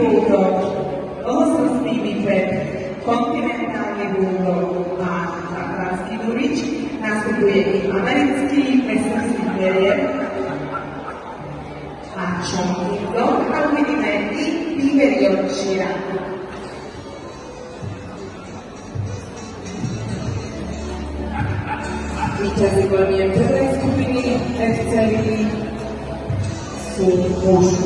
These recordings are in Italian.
útok, ohosnostný výpet, kontinentálny bulldog a tatranský durič, nastupuje i americký mestský terier a čonký dog a uvidíme i Beaver Yorkshire. Vítězí prvej skupiny FC sú už v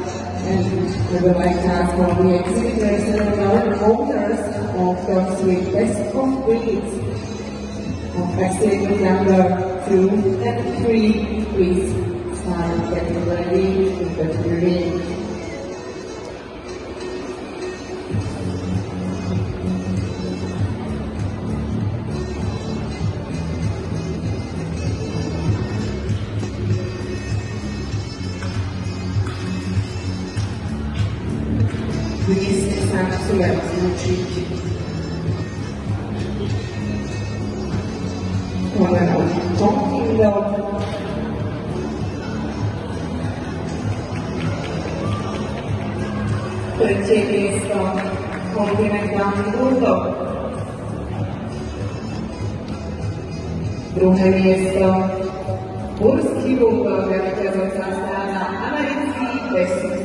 and with the right hand from the exhibitors and our owners of the with best of breeds of excellent number two and three. Please start getting ready in the ring. Quindi stanno sulla luci con un tocchino Trzecie miejsce komplementami Bulldog. Drugie miejsce Górski Bulldog, jak to została amerykański bez